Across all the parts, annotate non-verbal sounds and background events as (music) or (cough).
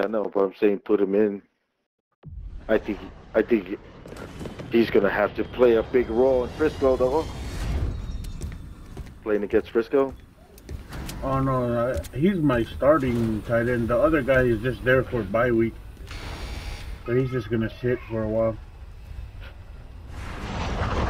Yeah, no, but I'm saying put him in. I think I think he's gonna have to play a big role in Frisco, though. Playing against Frisco. Oh no, uh, he's my starting tight end. The other guy is just there for bye week, but he's just gonna sit for a while.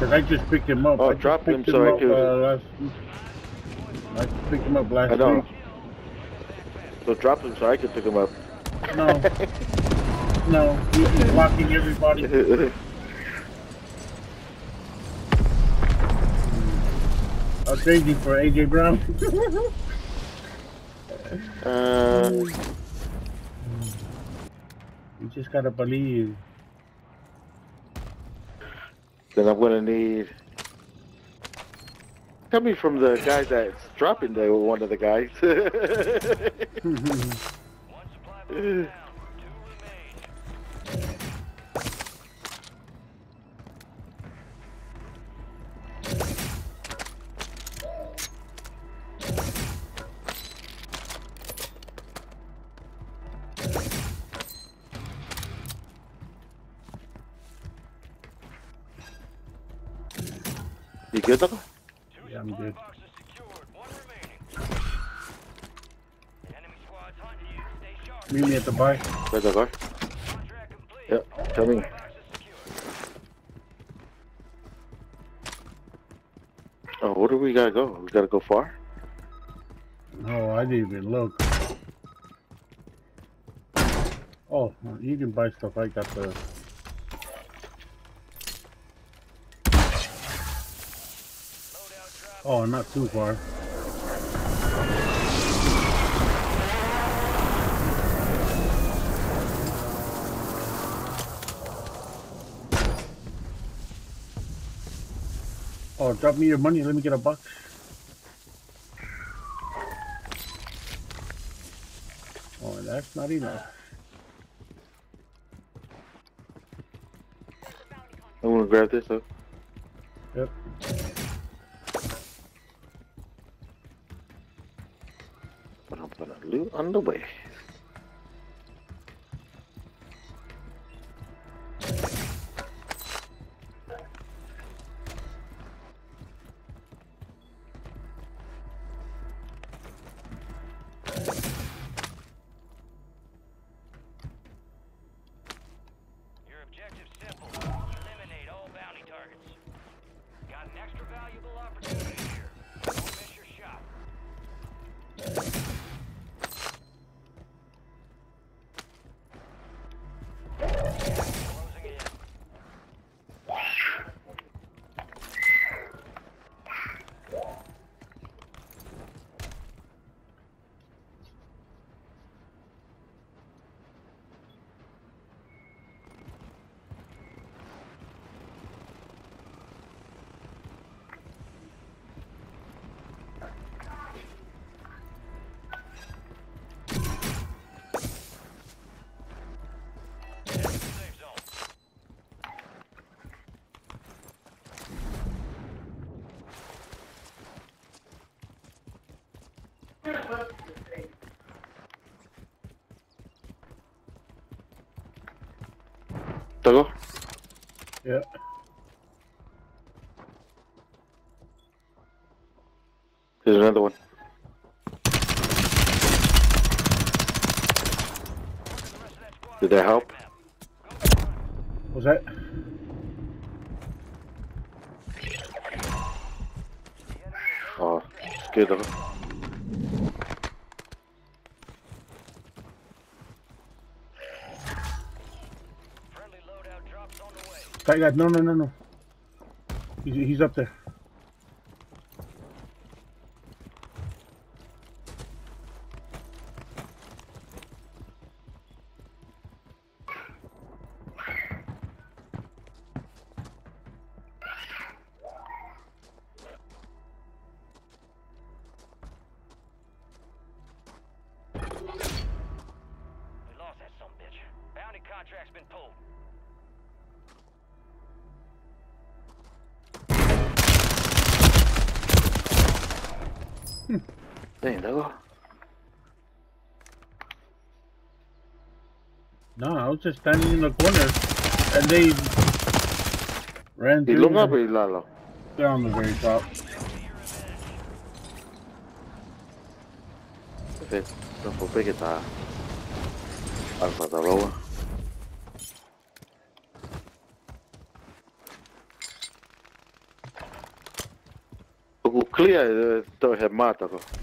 Cause I just picked him up. Oh, I dropped him picked so I up, could- Uh, last, I picked him up last I know. week. So drop him so I can pick him up. No, no, he's blocking everybody. I'll trade you for AJ Brown. uh, (laughs) you just gotta believe. then I'm gonna need. Coming from the guy that's dropping there, one of the guys. (laughs) (laughs) you good though? yeah, I'm good. Meet me at the bar. Where's the car? Yep, coming. Oh, where do we gotta go? We gotta go far? Oh, I didn't even look. Oh, you can buy stuff. I got the. Oh, not too far. Oh, drop me your money. Let me get a buck. Oh, that's not enough. I'm gonna grab this up. Yep. But I'm gonna loot on the way. Togo? Yeah. Here's another one. Did that help? Was that? Oh, it's good though. That guy, no, no, no, no. He's, he's up there. Togo. No, I was just standing in the corner, and they ran through. Ba me. ilalo? They're on the very top. Okay, no po pe kita. Alpha dalawa. Kung clear, eh, to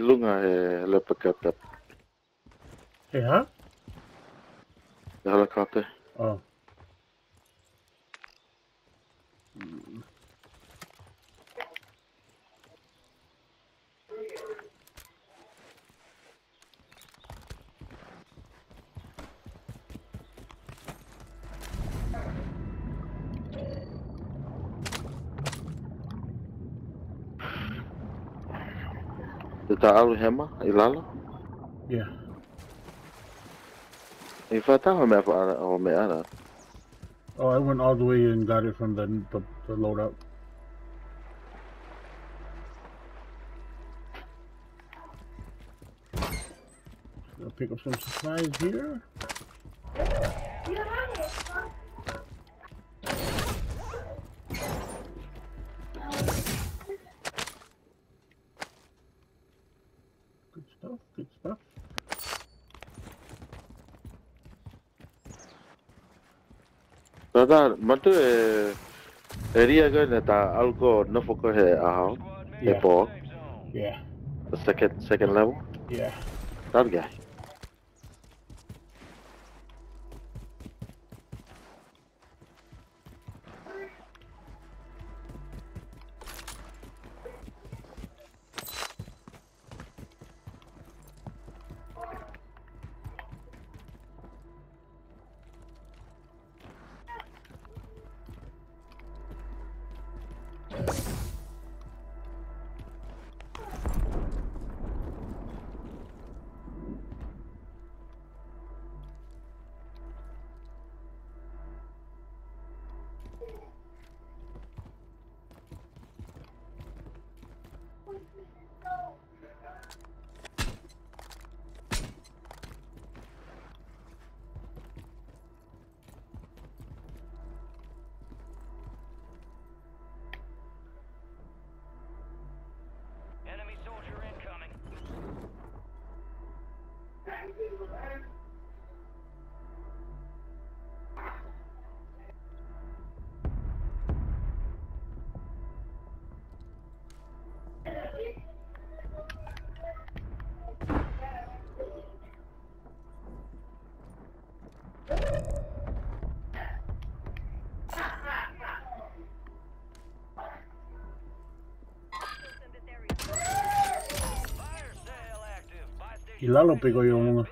i lunga e eh, le pakata. E ha? E hala. Oh. Yeah. If I tell him if I or me ana. Oh, I went all the way and got it from the the, the loadout. Gonna pick up some supplies here. Good Tata, matu e area ga na ta foko he ahau. Squad Yeah. in the Paul. safe zone. Yeah. The second second level. Yeah. That guy. Buy station Y Lalo prices pegó yo have uno.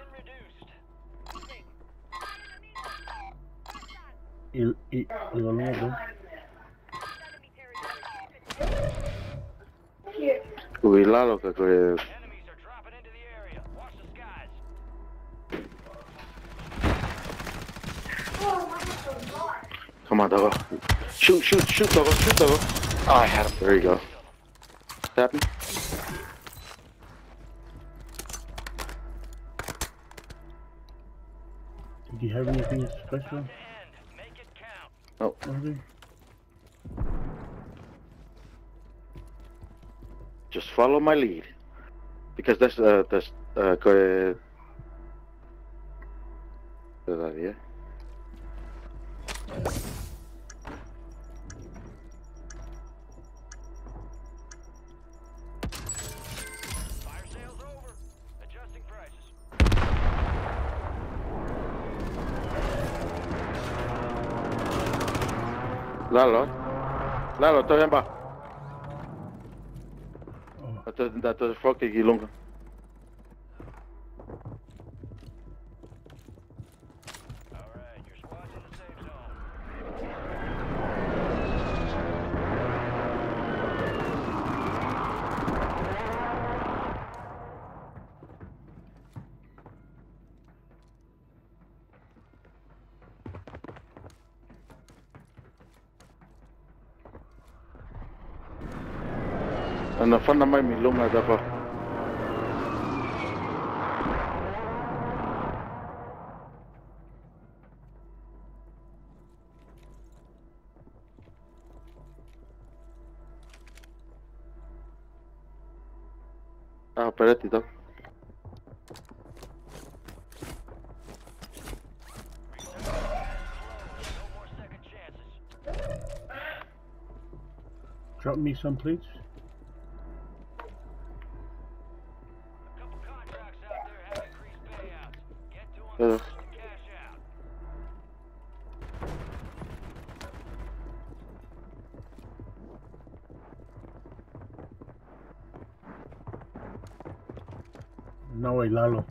Y, y, y lo mismo, Uilalo ka ko e Enemies are dropping into the area. Watch the skies. Come on, doggo. Shoot, shoot, shoot, doggo, shoot, doggo. Oh, I had him. There you go. Happy? Did have anything special? To end. Make it count. Marty? Just follow my lead. Because that's, uh, that's, uh, e Todavía. Fire Lalo. Lalo, to yan ba? Oh, Ito, ito, fuck gilong. All Naman may lunga daw Ah, second chances. drop me some, please. No way, Lalo.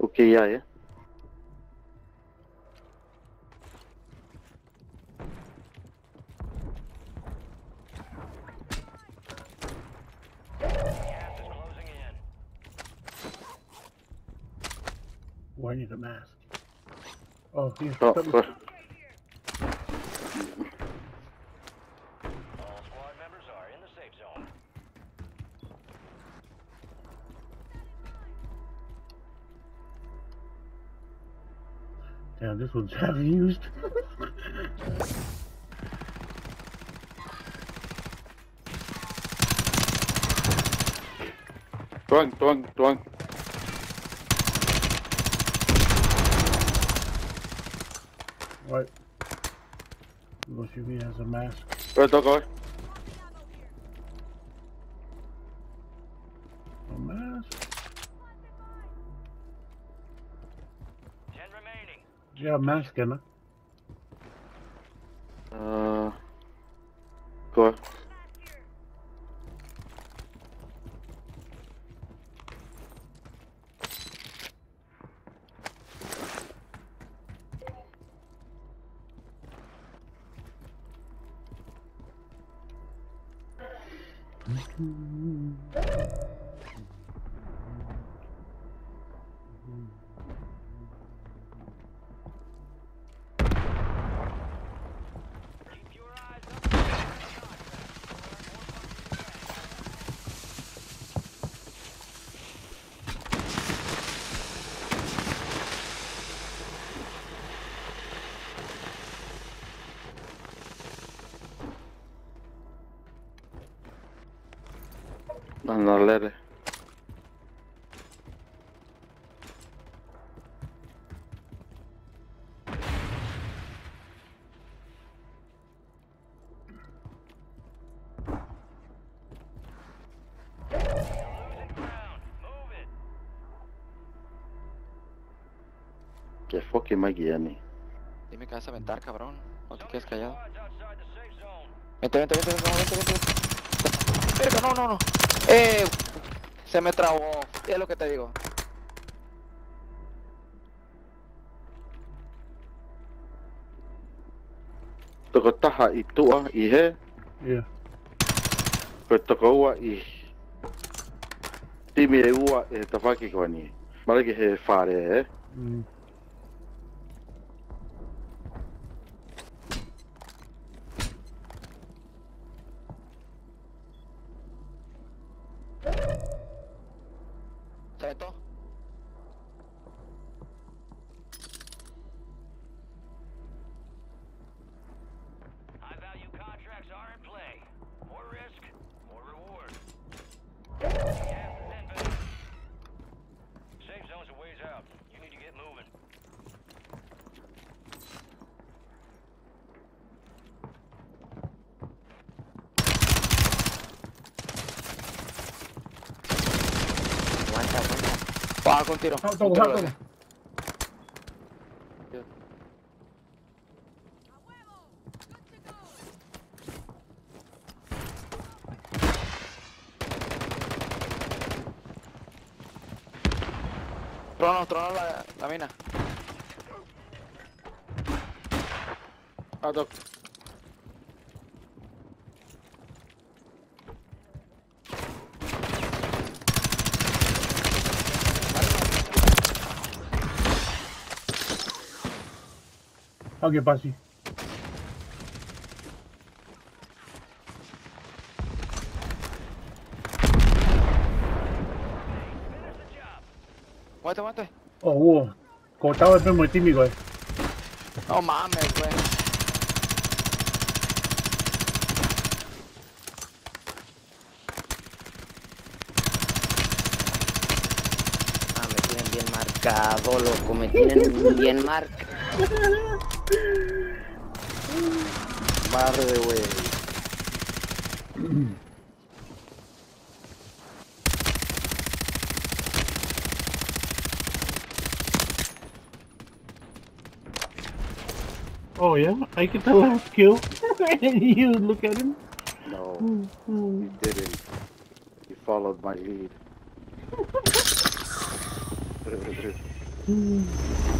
Okay, yeah, yeah. Gas is closing in. Oh, I need a mask. Oh, here. Oh, drop me- what? All squad members are in the safe zone. Damn, this one's (laughs) half used. Tuang, tuang, tuang. What? Loshimi has a mask. Where to go? A mask? Ten remaining. Yeah, mask, Anna. Uh, Keep Bandoleros. Que fucking Magiani. Dime que vas a aventar, cabrón. No te quedes callado. Vente, vente, vente, vente, vente, vente. vente. Verga, no, no, no. Eh, se me trabó. Es lo que te digo. Toko taha i tua i he, Yeah. ko toko ua i timi e ua e tawhaki ko ni. Maraki he whare e. Mm. Baja con tiro. Auto, auto, auto. Trono, la, la mina. Ah, auto. Ah, pasi. Muévete, muévete. Oh, wow. Cortado el primo tímido, eh. No mames, güey. Ah, me tienen bien marcado, loco, me tienen bien marcado. Madre, güey. Oh, yeah? I get the last kill. you look at him. No, he didn't. He followed my lead. (laughs)